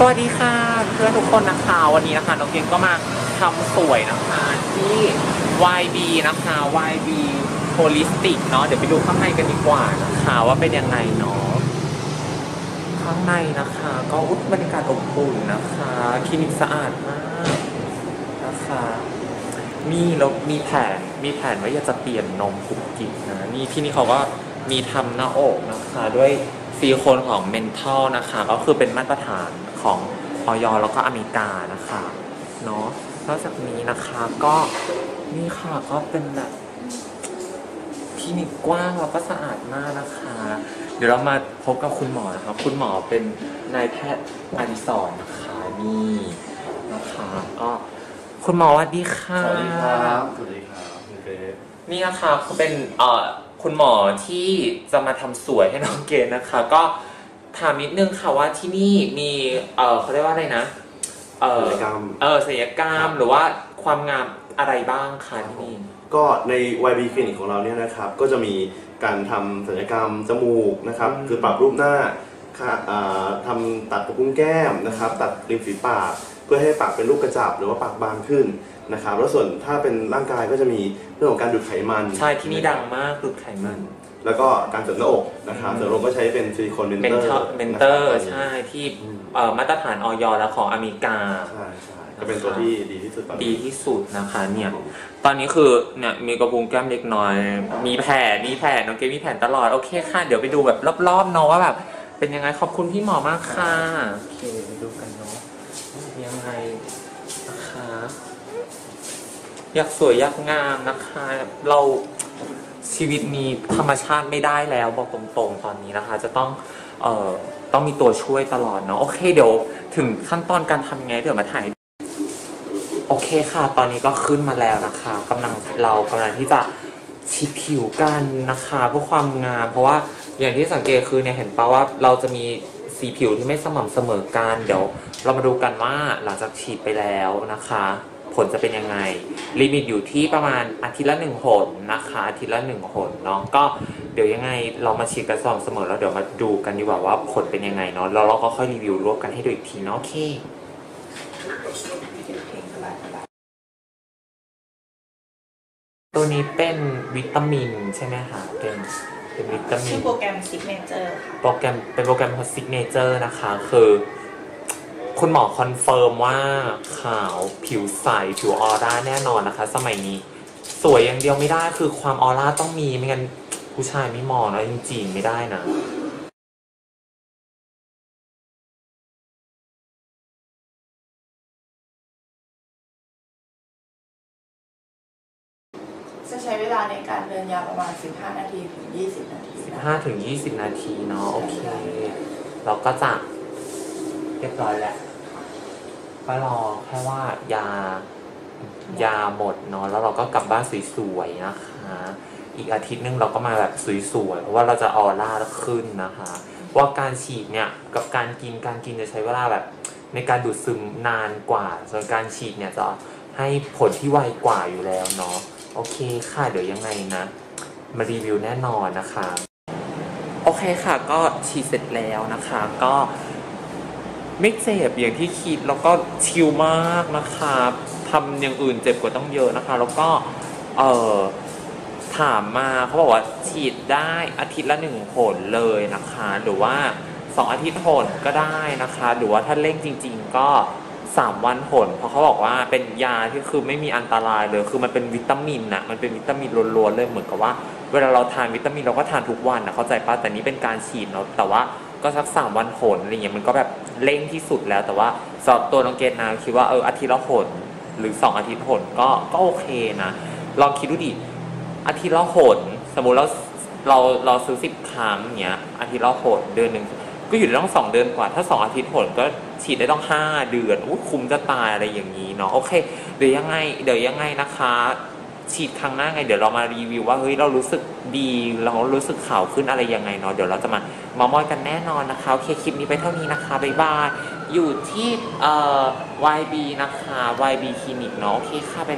สวัสดีค่ะเพื่อนทุกคนนะคะวันนี้นะคะน้องเกงก็มาทำสวยนะคะที่ YB นะคะ YB Holistic เนาะเดี๋ยวไปดูข้างในกันดีกว่านะคะว่าเป็นยังไงเนาะข้างในนะคะ ก็อุ๊ยบรรยากาศอบอุ่นนะคะคลินิกสะอาดมากนะคะมีแล้วมีแผนมีแผนว่าอยากจะเปลี่ยนนมกุกกิกนะนี่ที่นี่เขาก็มีทำหน้าอกนะคะด้วยซิลิโคนของ Mental นะคะ ก็คือเป็นมาตรฐาน ของออยแล้วก็อเมริกานะคะเนาะนอกจากนี้นะคะก็นี่ค่ะก็เป็นแบบคลินิกกว้างแล้วก็สะอาดมากนะคะ เดี๋ยวเรามาพบกับคุณหมอนะครับคุณหมอเป็นนายแพทย์อดิศรนะคะนี่นะคะก็คุณหมอสวัสดีค่ะสวัสดีครับสวัสดีครับคุณเกรซนี่นะคะเขาเป็นเอ่อคุณหมอที่จะมาทำสวยให้น้องเกณนะคะ ก็ ถามนิดนึงค่ะว่าที่นี่มีเอ่อเขาเรียกว่าอะไรนะ เอ่อศัลยกรรม เออศัลยกรรมหรือว่าความงามอะไรบ้างคะที่นี่ ก็ใน YB คลินิกของเราเนี่ยนะครับก็จะมีการทำศัลยกรรมจมูกนะครับอืมคือปรับรูปหน้าค่ะอ่าทำตัดกระพุ้งแก้มนะครับ ตัดริมฝีปาก เพื่อให้ปากเป็นรูปกระจับหรือว่าปากบางขึ้นนะครับแล้วส่วนถ้าเป็นร่างกายก็จะมีเรื่องของการดูดไขมันใช่ที่นี่ดังมากดูดไขมัน แล้วก็การเสริมหน้าอกนะครับอืมเสริมหน้าอกก็ใช้เป็นซิลิโคนเป็น Mentor Mentor ใช่ที่เอ่อมาตรฐานอย.และของอเมริกาใช่ใช่ก็เป็นตัวที่ดีที่สุดตอนดีนี้ที่สุดนะคะเนี่ยตอนนี้คือเนี่ยมีกระพุ้งแก้มเล็กน้อย มีแผลมีแผลน้องเกมมีแผลตลอดโอเคค่ะเดี๋ยวไปดูแบบรอบๆเนาะว่าแบบเป็นยังไงขอบคุณพี่หมอมากค่ะโอเคไปดูกันเนาะว่า ยนะคะ อยากสวยอยากงามนะคะ เราชีวิตนี้ธรรมชาติไม่ได้แล้วบอกตรงๆตอนนี้นะคะ จะต้องเอ่อต้องมีตัวช่วยตลอดเนาะโอเคเดี๋ยวถึงขั้นตอนการทำยังไงเดี๋ยวมาถ่าย โอเคค่ะ ตอนนี้ก็ขึ้นมาแล้วนะคะกำลังเรากำลังที่จะฉีดผิวกันนะคะเพื่อความงาม เพราะว่าอย่างที่สังเกตคือเนี่ยเห็นปะว่าเราจะมี สีผิวที่ไม่สม่ำเสมอกัน เดี๋ยวเรามาดูกันว่าหลังจากฉีดไปแล้วนะคะ ผลจะเป็นยังไง ลิมิตอยู่ที่ประมาณอาทิตย์ละหนึ่งหนนะคะอาทิตย์ละหนึ่งหนเนาะก็เดี๋ยวยังไงเรามาฉีดกันสม่ำเสมอแล้วเดี๋ยวมาดูกันดีกว่าว่าผลเป็นยังไงเนาะแล้วเราก็ค่อยรีวิวรวบกันให้ดูอีกทีเนาะโอเคตัวนี้เป็นวิตามินใช่ไหมคะเป็น เป็นวิตามินชื่อโปรแกรม Signature ค่ะ โปรแกรมเป็นโปรแกรม signature นะคะ คือ คุณหมอ confirm ว่าขาวผิวใส ผิวออร่าแน่นอนนะคะ สมัยนี้ สวยอย่างเดียวไม่ได้คือความออร่าต้องมีไม่งั้นผู้ชายไม่มองนะจริงๆไม่ได้นะ จะใช้เวลาในการเดินยาวประมาณ 15 นาทีถึง 20 นาทีนะคะ15ถึง20 นาทีเนาะโอเค เราก็จะเรียบร้อยแล้วก็รอแค่ว่ายายาหมดเนาะแล้วเราก็กลับบ้านสวยๆนะคะ อีกอาทิตย์หนึงเราก็มาแบบสวยๆ เพราะว่าเราจะออร่าขึ้นนะคะเพราะว่าการฉีดเนี่ยกับการกินการกินจะใช้เวลาแบบในการดูดซึมนานกว่า ส่วนการฉีดเนี่ยจะให้ผลที่ไวกว่าอยู่แล้วเนาะ โอเคค่ะ เดี๋ยวยังไงนะ มารีวิวแน่นอนนะคะ โอเคค่ะ ก็ฉีดเสร็จแล้วนะคะ ก็ไม่เจ็บอย่างที่คิดแล้วก็ชิลมากนะคะทำอย่างอื่นเจ็บกว่าต้องเยอะนะคะ แล้วก็เออถามมาเขาบอกว่าฉีดได้อาทิตย์ละหนึ่งหนเลยนะคะ หรือว่าสองอาทิตย์หนก็ได้นะคะ หรือว่าถ้าเร่งจริง ๆ ก็ สามวันหนเพราะเขาบอกว่าเป็นยาที่คือไม่มีอันตรายเลยคือมันเป็นวิตามินอะมันเป็นวิตามินล้วนๆเลยเหมือนกับว่า เวลาเราทานวิตามินเราก็ทานทุกวันนะเข้าใจปะแต่นี้เป็นการฉีดเนาะแต่ว่าก็สักสามวันหนอะไรเงี้ยมันก็แบบเร่งที่สุดแล้ว แต่ว่าสำหรับตัวน้องเกดนะคิดว่าเอออาทิตย์ละหนหรือสองอาทิตย์หนก็ก็โอเคนะลองคิดดูดิอาทิตย์ละหนสมมุติเราเราเราซื้อสิบครั้งเนี้ยอาทิตย์ละหนเดือนหนึ่ง ก็อยู่ได้ต้องสองเดือนกว่า ถ้าสองอาทิตย์หนก็ฉีดได้ต้องห้าเดือนอู้คุ้มจะตายอะไรอย่างนี้เนาะโอเค เดี๋ยวยังไง เดี๋ยวยังไงนะคะ ฉีดครั้งหน้าไง เดี๋ยวเรามารีวิวว่าเฮ้ยเรารู้สึกดีเรารู้สึกข่าวขึ้นอะไรยังไงเนาะเดี๋ยวเราจะมามามอยกันแน่นอนนะคะโอเคคลิปนี้ไปเท่านี้นะคะบ๊ายบายอยู่ที่เอ่อ YB นะคะ YB คลินิกเนาะโอเคค่ะ